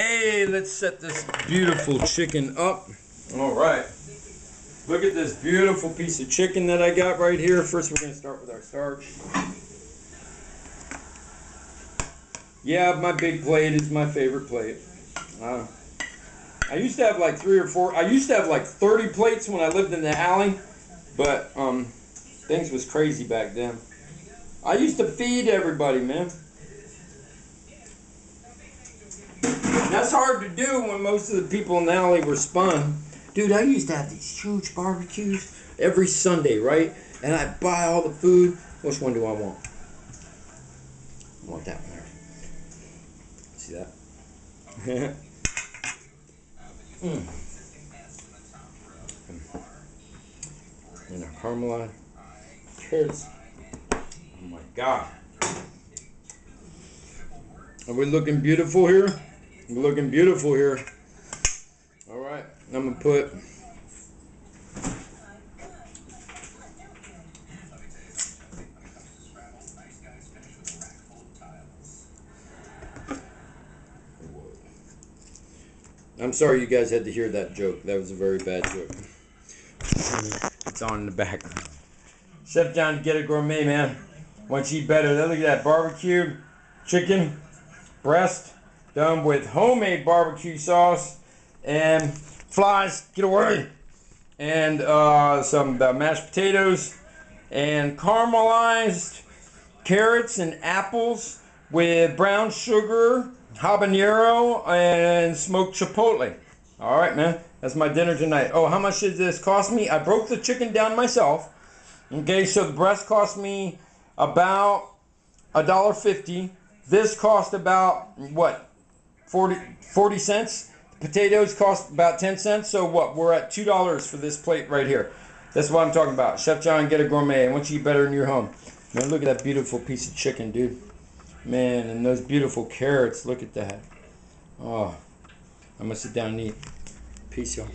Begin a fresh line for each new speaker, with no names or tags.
Hey, let's set this beautiful chicken up. All right. Look at this beautiful piece of chicken that I got right here. First, we're going to start with our starch. Yeah, my big plate is my favorite plate. Uh, I used to have like three or four. I used to have like 30 plates when I lived in the alley, but um, things was crazy back then. I used to feed everybody, man. That's hard to do when most of the people in the alley were spun. Dude, I used to have these huge barbecues every Sunday, right? And I'd buy all the food. Which one do I want? I want that one. See that? mm. And our caramelized carrots. Oh my god. Are we looking beautiful here? Looking beautiful here. All right, I'm gonna put I'm sorry you guys had to hear that joke. That was a very bad joke. It's on in the background. Chef John, Ghetto Gourmet, man. Want you eat better. Look at that barbecue chicken breast done with homemade barbecue sauce and flies, get away, and uh, some uh, mashed potatoes and caramelized carrots and apples with brown sugar, habanero, and smoked chipotle. All right, man. That's my dinner tonight. Oh, how much did this cost me? I broke the chicken down myself. Okay, so the breast cost me about a dollar fifty. This cost about what 40, 40 cents. Potatoes cost about 10 cents. So what? We're at $2 for this plate right here. That's what I'm talking about. Chef John, Ghetto Gourmet. I want you eat better in your home. Man, look at that beautiful piece of chicken, dude. Man, and those beautiful carrots. Look at that. Oh, I'm going to sit down and eat. Peace, y'all.